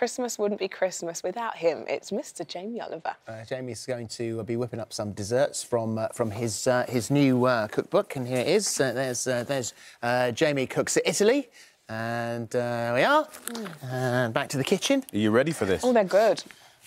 Christmas wouldn't be Christmas without him. It's Mr. Jamie Oliver. Uh, Jamie's going to be whipping up some desserts from uh, from his uh, his new uh, cookbook, and here it is. Uh, there's uh, there's uh, Jamie cooks Italy, and uh, we are. And back to the kitchen. Are you ready for this? Oh, they're good.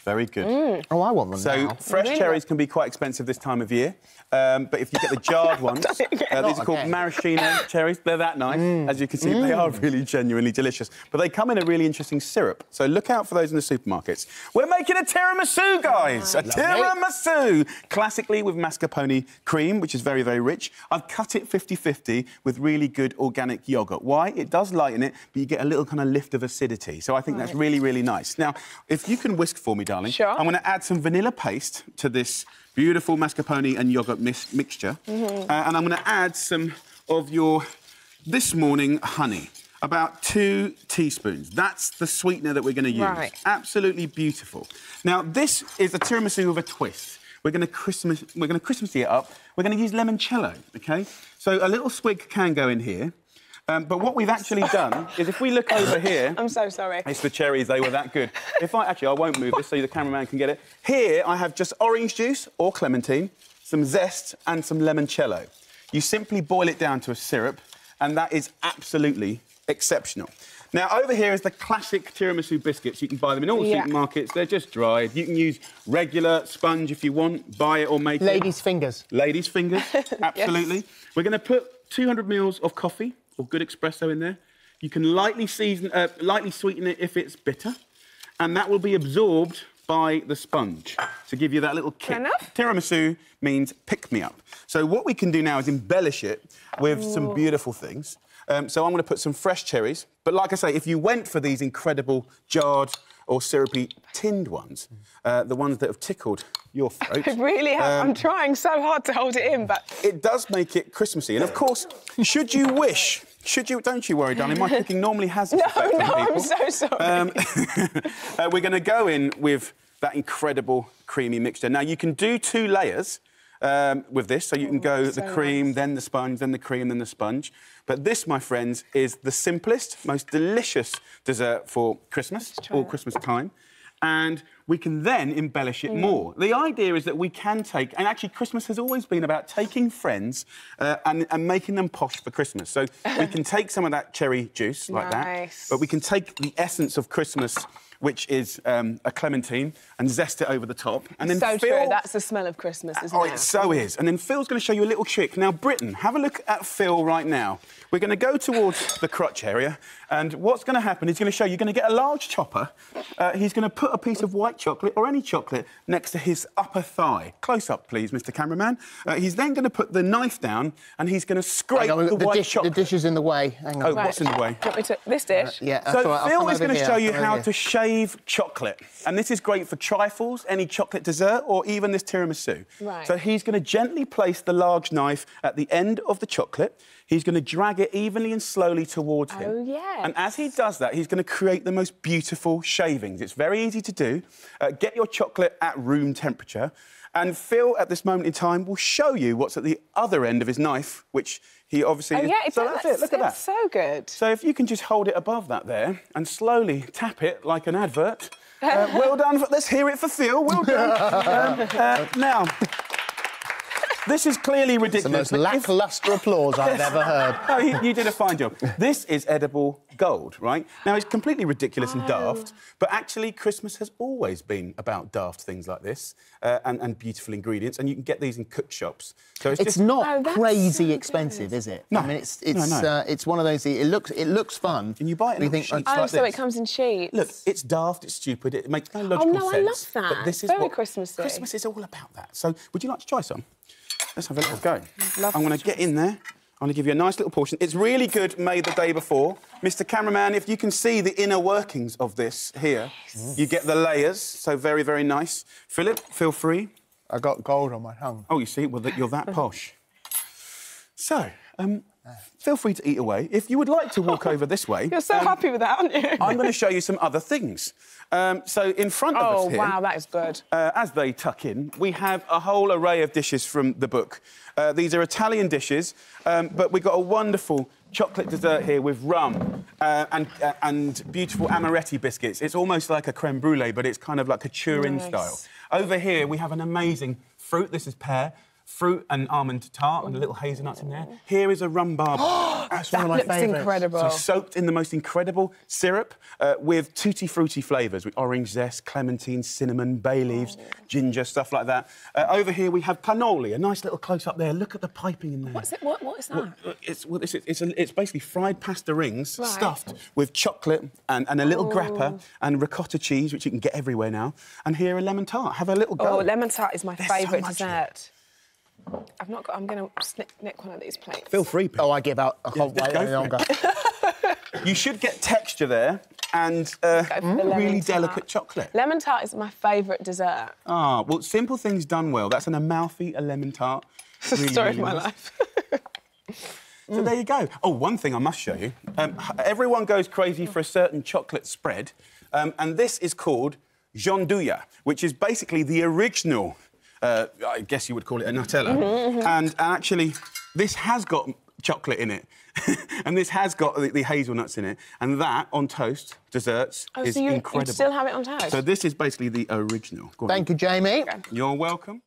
Very good. Oh, I want them So now. fresh Really cherries can be quite expensive this time of year, um, but if you get the jarred ones, uh, these are Not called again. maraschino cherries. They're that nice, as you can see. They are really genuinely delicious, but they come in a really interesting syrup. So look out for those in the supermarkets. We're making a tiramisu, guys. A tiramisu, classically with mascarpone cream, which is very very rich. I've cut it 50-50 with really good organic yogurt. Why? It does lighten it, but you get a little kind of lift of acidity. So I think that's really really nice. Now, if you can whisk for me, darling, Sure. I'm going to add some vanilla paste to this beautiful mascarpone and yogurt mis- mixture. Mm-hmm. Uh, and I'm going to add some of your this morning honey. About two teaspoons. That's the sweetener that we're going to use. Right. Absolutely beautiful. Now, this is a tiramisu with a twist. We're going to Christmas. We're going to Christmasy it up. We're going to use limoncello. Okay. So a little swig can go in here. Um, but what we've actually done is, if we look over here, I'm so sorry. it's the cherries, they were that good. If I actually, I won't move this so the cameraman can get it. Here, I have just orange juice or clementine, some zest, and some limoncello. You simply boil it down to a syrup, and that is absolutely exceptional. Now, over here is the classic tiramisu biscuits. You can buy them in all Yeah. supermarkets. They're just dried. You can use regular sponge if you want, buy it or make it. Ladies' fingers. Ladies' fingers, absolutely. We're going to put 200 mils of coffee or good espresso in there. You can lightly season, uh, lightly sweeten it if it's bitter, and that will be absorbed by the sponge to give you that little kick. Tiramisu means pick me up. So what we can do now is embellish it with some beautiful things. Um, so I'm going to put some fresh cherries. But like I say, if you went for these incredible jarred or syrupy tinned ones, uh, the ones that have tickled your throat. I really have. um, I'm trying so hard to hold it in, but it does make it Christmassy. And of course, should you wish, should you, don't you worry, darling, my cooking normally has no, no, I'm so sorry. Um, uh, we're going to go in with that incredible creamy mixture. Now, you can do two layers um, with this, so you can go the so cream, nice. then the sponge, then the cream, then the sponge. But this, my friends, is the simplest, most delicious dessert for Christmas, or. Christmas time. And we can then embellish it Mm. more. The idea is that we can take, and actually, Christmas has always been about taking friends uh, and, and making them posh for Christmas. So we can take some of that cherry juice like that, but we can take the essence of Christmas, which is um, a clementine, and zest it over the top. And then so Phil, true. That's the smell of Christmas, isn't Oh, it? Oh, it so is. And then Phil's going to show you a little trick. Now, Britain, have a look at Phil right now. We're going to go towards the crotch area, and what's going to happen? He's going to show you. You're going to get a large chopper. Uh, he's going to put a piece of white chocolate or any chocolate next to his upper thigh. Close up, please, Mr. Cameraman. Uh, he's then going to put the knife down, and he's going to scrape on, the, the, white dish, the dish is in the way. Hang on. Oh, what's in the way? Do you want me to... This dish? Yeah, So all right. I'll Phil is going to show you how here. to shave chocolate, and this is great for trifles, any chocolate dessert, or even this tiramisu. Right. So he's going to gently place the large knife at the end of the chocolate. He's going to drag it evenly and slowly towards him. Oh, yes. And as he does that, he's going to create the most beautiful shavings. It's very easy to do. Uh, get your chocolate at room temperature. And Phil, at this moment in time, will show you what's at the other end of his knife, which he obviously. Oh, yeah, it's, so that's it. Look at that. so good. So if you can just hold it above that there and slowly tap it like an advert. Uh, well done. For, let's hear it for Phil. Well done. um, uh, now, this is clearly the ridiculous. most but if- lacklustre applause I've ever heard. no, you, you did a fine job. This is edible gold, right? Now, it's completely ridiculous and daft, but actually, Christmas has always been about daft things like this uh, and, and beautiful ingredients, and you can get these in cook shops. So it's, It's just, not Oh, crazy so expensive, is it? No. I mean, it's it's no. Uh, it's one of those. It looks it looks fun. And you buy it in You think sheets oh, Oh, like so this. it comes in sheets. Look, it's daft, it's stupid, it makes no logical sense. Oh no, I love that. But this is Very what Christmassy. Christmas is all about that. So, would you like to try some? Let's have a little go. love I'm going to to get in there. I'm going to give you a nice little portion. It's really good made the day before. Mr. Cameraman, if you can see the inner workings of this here, you get the layers, so very, very nice. Phillip, feel free. I got gold on my tongue. Oh, you see, well, you're that posh. So, um, feel free to eat away. If you would like to walk over this way, You're so um, happy with that, aren't you? I'm going to show you some other things. Um, so, in front of oh, us here, wow, that is good. uh, as they tuck in, we have a whole array of dishes from the book. Uh, these are Italian dishes, um, but we've got a wonderful chocolate dessert here with rum uh, and uh, and beautiful amaretti biscuits. It's almost like a creme brulee, but it's kind of like a Turin Nice. style. Over here we have an amazing fruit. This is pear. Fruit and almond tart and a little hazelnuts in there. Here is a rum baba. That's one of my looks favourites. incredible. So soaked in the most incredible syrup uh, with tutti frutti flavours, with orange zest, clementine, cinnamon, bay leaves, ginger, stuff like that. Uh, over here we have cannoli, a nice little close up there. Look at the piping in there. What's it? What, what is that? Uh, It's, well, it's, it's, a, it's basically fried pasta rings Right. stuffed with chocolate and, and a little grappa and ricotta cheese, which you can get everywhere now. And here a lemon tart. Have a little go. Oh, lemon tart is my so favourite in dessert. I've not got. I'm going to nick one of these plates. Feel free. Pete. Oh, I give out a whole Yeah, way go for it. longer. You should get texture there and uh, the really tart. delicate chocolate. Lemon tart is my favourite dessert. Ah, well, simple things done well. That's an Amalfi, a lemon tart. Really, Story of my nice. life. So there you go. Oh, one thing I must show you. Um, everyone goes crazy for a certain chocolate spread, um, and this is called Gianduja, which is basically the original. Uh, I guess you would call it a Nutella. And, and actually, this has got chocolate in it. and this has got the, the hazelnuts in it. And that on toast, desserts, Oh, is so you, you still have it on toast? So this is basically the original. Go on. Thank you, Jamie. You're welcome.